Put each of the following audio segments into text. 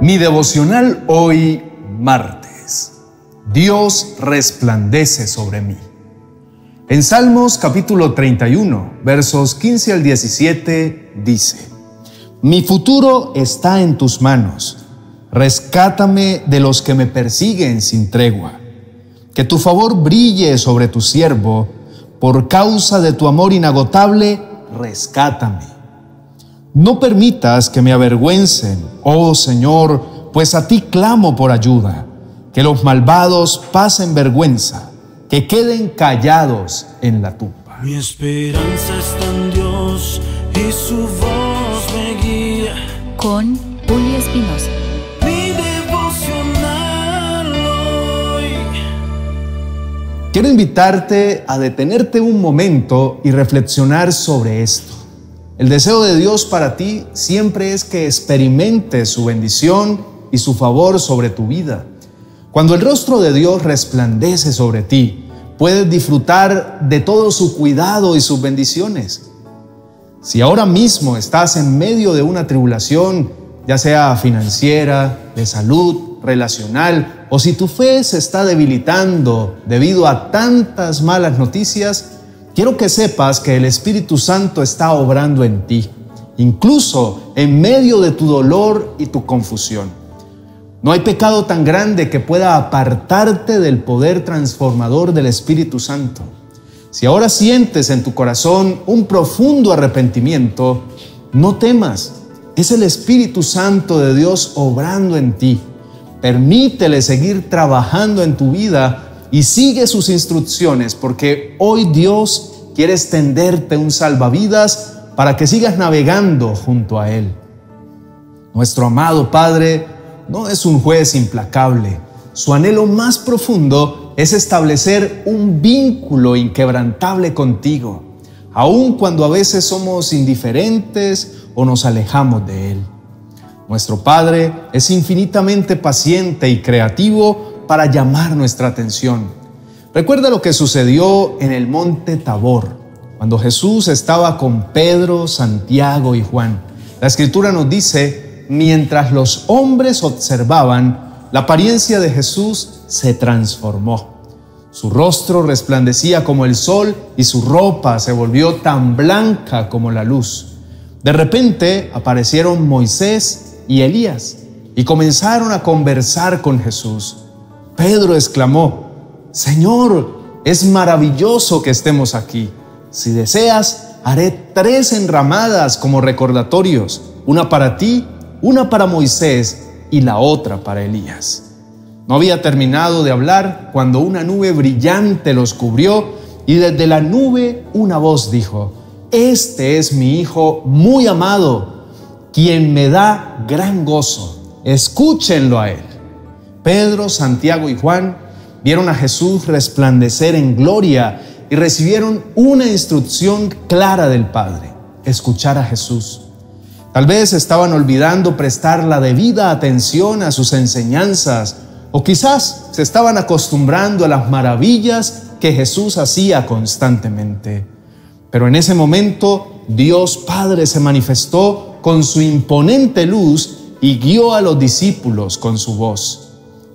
Mi devocional hoy, martes. Dios resplandece sobre mí. En Salmos capítulo 31, versos 15 al 17, dice, Mi futuro está en tus manos. Rescátame de los que me persiguen sin tregua. Que tu favor brille sobre tu siervo. Por causa de tu amor inagotable, rescátame. No permitas que me avergüencen, oh Señor, pues a ti clamo por ayuda. Que los malvados pasen vergüenza, que queden callados en la tumba. Mi esperanza está en Dios y su voz me guía. Con Julio Espinosa. Mi devocional hoy. Quiero invitarte a detenerte un momento y reflexionar sobre esto. El deseo de Dios para ti siempre es que experimentes su bendición y su favor sobre tu vida. Cuando el rostro de Dios resplandece sobre ti, puedes disfrutar de todo su cuidado y sus bendiciones. Si ahora mismo estás en medio de una tribulación, ya sea financiera, de salud, relacional, o si tu fe se está debilitando debido a tantas malas noticias, quiero que sepas que el Espíritu Santo está obrando en ti, incluso en medio de tu dolor y tu confusión. No hay pecado tan grande que pueda apartarte del poder transformador del Espíritu Santo. Si ahora sientes en tu corazón un profundo arrepentimiento, no temas. Es el Espíritu Santo de Dios obrando en ti. Permítele seguir trabajando en tu vida y sigue sus instrucciones porque hoy Dios quiere extenderte un salvavidas para que sigas navegando junto a Él. Nuestro amado Padre no es un juez implacable. Su anhelo más profundo es establecer un vínculo inquebrantable contigo, aun cuando a veces somos indiferentes o nos alejamos de Él. Nuestro Padre es infinitamente paciente y creativo para llamar nuestra atención. Recuerda lo que sucedió en el monte Tabor, cuando Jesús estaba con Pedro, Santiago y Juan. La escritura nos dice, mientras los hombres observaban, la apariencia de Jesús se transformó. Su rostro resplandecía como el sol y su ropa se volvió tan blanca como la luz. De repente aparecieron Moisés y Elías y comenzaron a conversar con Jesús. Pedro exclamó, Señor, es maravilloso que estemos aquí. Si deseas, haré tres enramadas como recordatorios, una para ti, una para Moisés y la otra para Elías. No había terminado de hablar cuando una nube brillante los cubrió y desde la nube una voz dijo, Este es mi Hijo muy amado, quien me da gran gozo. Escúchenlo a él. Pedro, Santiago y Juan vieron a Jesús resplandecer en gloria y recibieron una instrucción clara del Padre, escuchar a Jesús. Tal vez estaban olvidando prestar la debida atención a sus enseñanzas o quizás se estaban acostumbrando a las maravillas que Jesús hacía constantemente. Pero en ese momento Dios Padre se manifestó con su imponente luz y guió a los discípulos con su voz.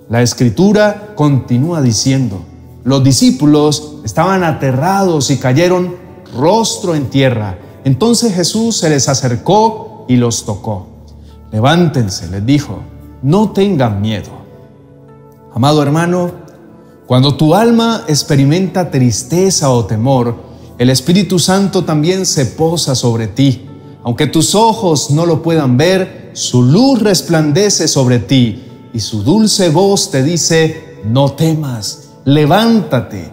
La escritura continúa diciendo, los discípulos estaban aterrados y cayeron rostro en tierra. Entonces Jesús se les acercó y los tocó. Levántense, les dijo, no tengan miedo. Amado hermano, cuando tu alma experimenta tristeza o temor, el Espíritu Santo también se posa sobre ti. Aunque tus ojos no lo puedan ver, su luz resplandece sobre ti y su dulce voz te dice, no temas, levántate.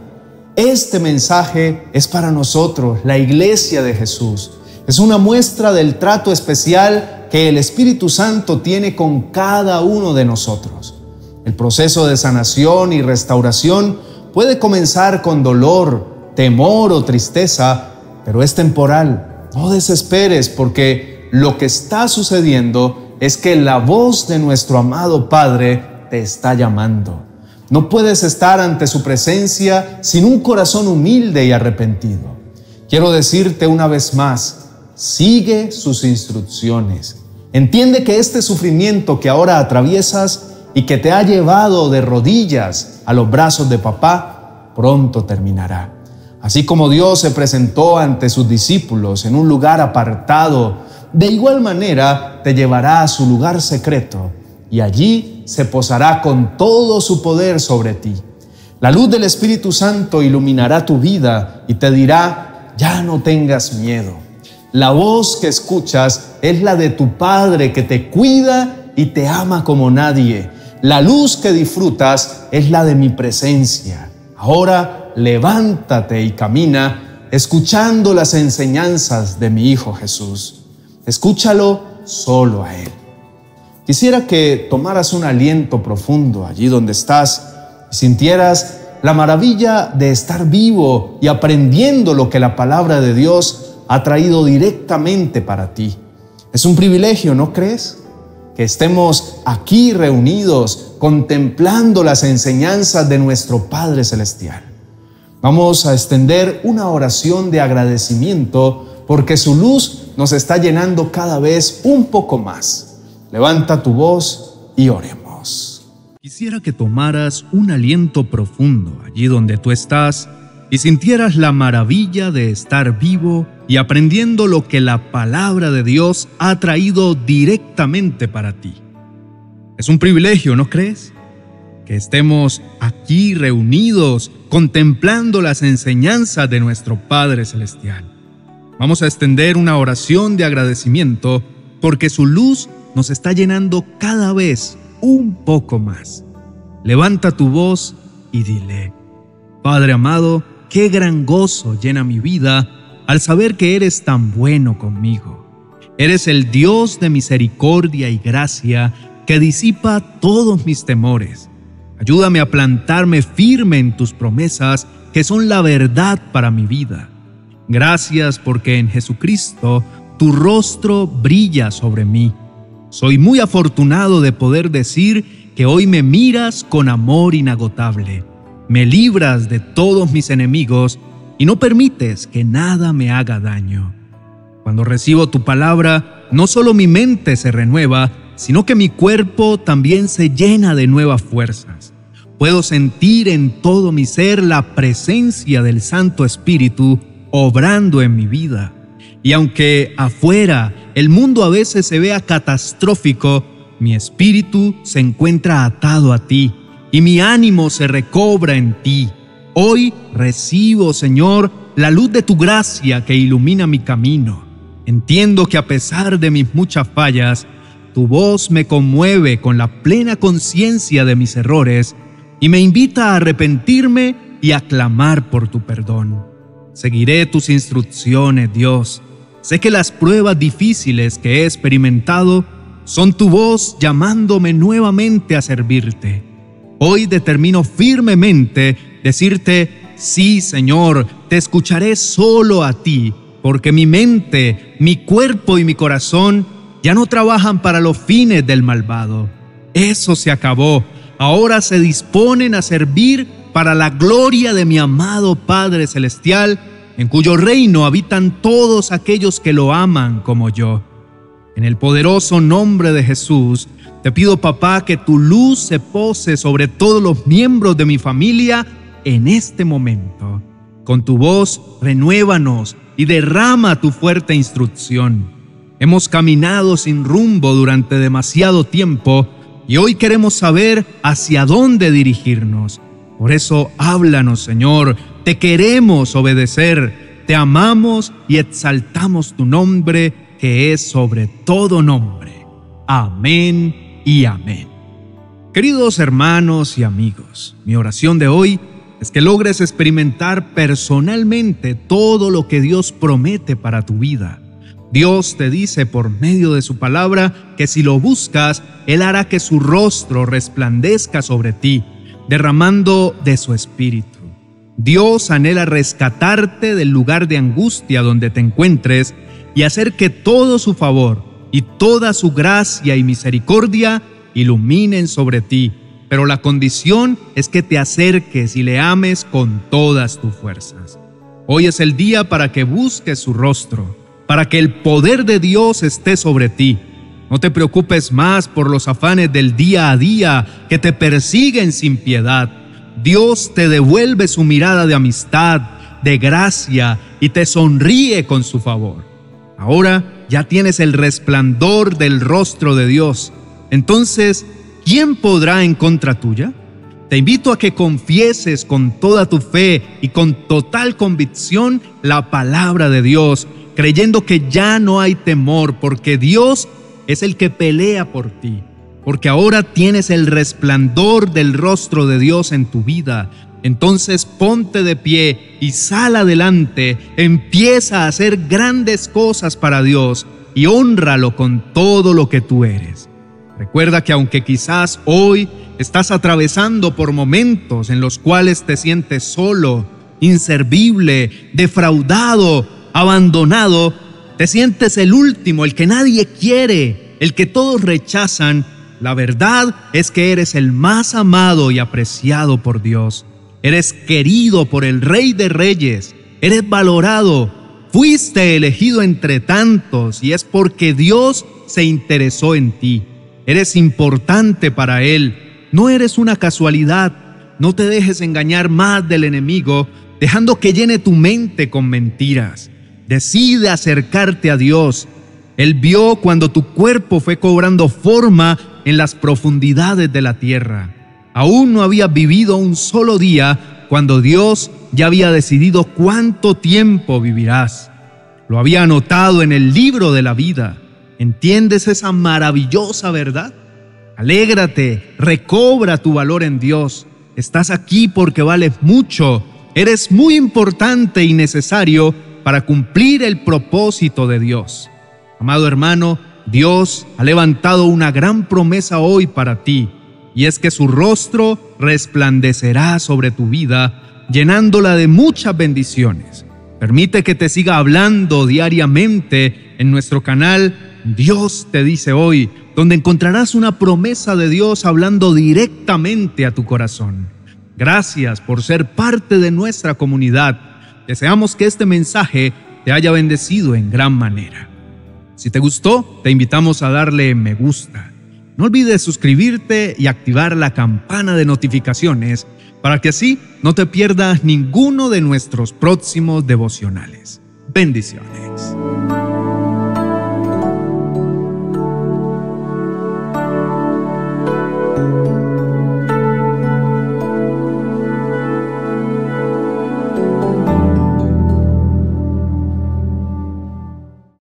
Este mensaje es para nosotros, la iglesia de Jesús. Es una muestra del trato especial que el Espíritu Santo tiene con cada uno de nosotros. El proceso de sanación y restauración puede comenzar con dolor, temor o tristeza, pero es temporal. No desesperes porque lo que está sucediendo es que la voz de nuestro amado Padre te está llamando. No puedes estar ante su presencia sin un corazón humilde y arrepentido. Quiero decirte una vez más, sigue sus instrucciones. Entiende que este sufrimiento que ahora atraviesas y que te ha llevado de rodillas a los brazos de papá, pronto terminará. Así como Dios se presentó ante sus discípulos en un lugar apartado, de igual manera te llevará a su lugar secreto y allí se posará con todo su poder sobre ti. La luz del Espíritu Santo iluminará tu vida y te dirá, ya no tengas miedo. La voz que escuchas es la de tu Padre que te cuida y te ama como nadie. La luz que disfrutas es la de mi presencia. Ahora levántate y camina escuchando las enseñanzas de mi Hijo Jesús. Escúchalo solo a Él. Quisiera que tomaras un aliento profundo allí donde estás y sintieras la maravilla de estar vivo y aprendiendo lo que la palabra de Dios ha traído directamente para ti. Es un privilegio, ¿no crees? Que estemos aquí reunidos contemplando las enseñanzas de nuestro Padre Celestial. Vamos a extender una oración de agradecimiento porque su luz nos está llenando cada vez un poco más. Levanta tu voz y oremos. Quisiera que tomaras un aliento profundo allí donde tú estás y sintieras la maravilla de estar vivo y aprendiendo lo que la palabra de Dios ha traído directamente para ti. Es un privilegio, ¿no crees? Que estemos aquí reunidos contemplando las enseñanzas de nuestro Padre Celestial. Vamos a extender una oración de agradecimiento porque su luz nos está llenando cada vez un poco más. Levanta tu voz y dile, Padre amado, Qué gran gozo llena mi vida al saber que eres tan bueno conmigo. Eres el Dios de misericordia y gracia que disipa todos mis temores. Ayúdame a plantarme firme en tus promesas que son la verdad para mi vida. Gracias porque en Jesucristo tu rostro brilla sobre mí. Soy muy afortunado de poder decir que hoy me miras con amor inagotable me libras de todos mis enemigos y no permites que nada me haga daño. Cuando recibo tu palabra, no solo mi mente se renueva, sino que mi cuerpo también se llena de nuevas fuerzas. Puedo sentir en todo mi ser la presencia del Santo Espíritu obrando en mi vida. Y aunque afuera el mundo a veces se vea catastrófico, mi espíritu se encuentra atado a ti y mi ánimo se recobra en ti. Hoy recibo, Señor, la luz de tu gracia que ilumina mi camino. Entiendo que a pesar de mis muchas fallas, tu voz me conmueve con la plena conciencia de mis errores y me invita a arrepentirme y a clamar por tu perdón. Seguiré tus instrucciones, Dios. Sé que las pruebas difíciles que he experimentado son tu voz llamándome nuevamente a servirte. Hoy determino firmemente decirte, sí Señor, te escucharé solo a ti, porque mi mente, mi cuerpo y mi corazón ya no trabajan para los fines del malvado. Eso se acabó. Ahora se disponen a servir para la gloria de mi amado Padre Celestial, en cuyo reino habitan todos aquellos que lo aman como yo. En el poderoso nombre de Jesús, te pido, papá, que tu luz se pose sobre todos los miembros de mi familia en este momento. Con tu voz, renuévanos y derrama tu fuerte instrucción. Hemos caminado sin rumbo durante demasiado tiempo y hoy queremos saber hacia dónde dirigirnos. Por eso háblanos, Señor, te queremos obedecer, te amamos y exaltamos tu nombre que es sobre todo nombre. Amén y amén. Queridos hermanos y amigos, mi oración de hoy es que logres experimentar personalmente todo lo que Dios promete para tu vida. Dios te dice por medio de su palabra que si lo buscas, Él hará que su rostro resplandezca sobre ti, derramando de su espíritu. Dios anhela rescatarte del lugar de angustia donde te encuentres y hacer que todo su favor y toda su gracia y misericordia iluminen sobre ti, pero la condición es que te acerques y le ames con todas tus fuerzas. Hoy es el día para que busques su rostro, para que el poder de Dios esté sobre ti. No te preocupes más por los afanes del día a día que te persiguen sin piedad. Dios te devuelve su mirada de amistad, de gracia y te sonríe con su favor. Ahora ya tienes el resplandor del rostro de Dios. Entonces, ¿quién podrá en contra tuya? Te invito a que confieses con toda tu fe y con total convicción la palabra de Dios, creyendo que ya no hay temor porque Dios es el que pelea por ti, porque ahora tienes el resplandor del rostro de Dios en tu vida. Entonces ponte de pie y sal adelante, empieza a hacer grandes cosas para Dios y honralo con todo lo que tú eres. Recuerda que aunque quizás hoy estás atravesando por momentos en los cuales te sientes solo, inservible, defraudado, abandonado, te sientes el último, el que nadie quiere, el que todos rechazan, la verdad es que eres el más amado y apreciado por Dios. Eres querido por el Rey de Reyes, eres valorado, fuiste elegido entre tantos y es porque Dios se interesó en ti. Eres importante para Él no eres una casualidad. No te dejes engañar más del enemigo, dejando que llene tu mente con mentiras. Decide acercarte a Dios. Él vio cuando tu cuerpo fue cobrando forma en las profundidades de la tierra. Aún no había vivido un solo día cuando Dios ya había decidido cuánto tiempo vivirás. Lo había anotado en el libro de la vida. ¿Entiendes esa maravillosa verdad? Alégrate, recobra tu valor en Dios. Estás aquí porque vales mucho. Eres muy importante y necesario para cumplir el propósito de Dios. Amado hermano, Dios ha levantado una gran promesa hoy para ti, y es que su rostro resplandecerá sobre tu vida, llenándola de muchas bendiciones. Permite que te siga hablando diariamente en nuestro canal Dios te dice hoy, donde encontrarás una promesa de Dios hablando directamente a tu corazón. Gracias por ser parte de nuestra comunidad. Deseamos que este mensaje te haya bendecido en gran manera. Si te gustó, te invitamos a darle me gusta. No olvides suscribirte y activar la campana de notificaciones para que así no te pierdas ninguno de nuestros próximos devocionales. Bendiciones.